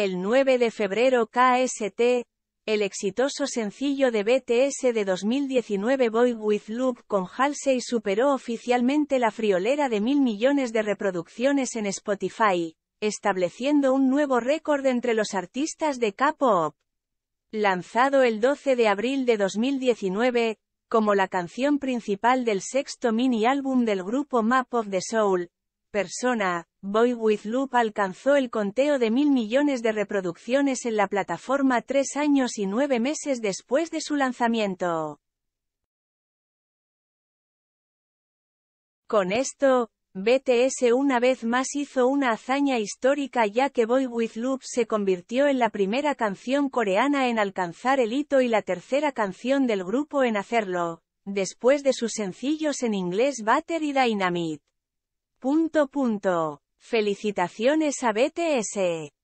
El 9 de febrero KST, el exitoso sencillo de BTS de 2019 Boy With Loop con Halsey superó oficialmente la friolera de mil millones de reproducciones en Spotify, estableciendo un nuevo récord entre los artistas de K-pop. Lanzado el 12 de abril de 2019, como la canción principal del sexto mini álbum del grupo Map of the Soul, Persona, Boy With Loop alcanzó el conteo de mil millones de reproducciones en la plataforma tres años y nueve meses después de su lanzamiento. Con esto, BTS una vez más hizo una hazaña histórica ya que Boy With Loop se convirtió en la primera canción coreana en alcanzar el hito y la tercera canción del grupo en hacerlo, después de sus sencillos en inglés Butter y Dynamite. Punto punto. Felicitaciones a BTS.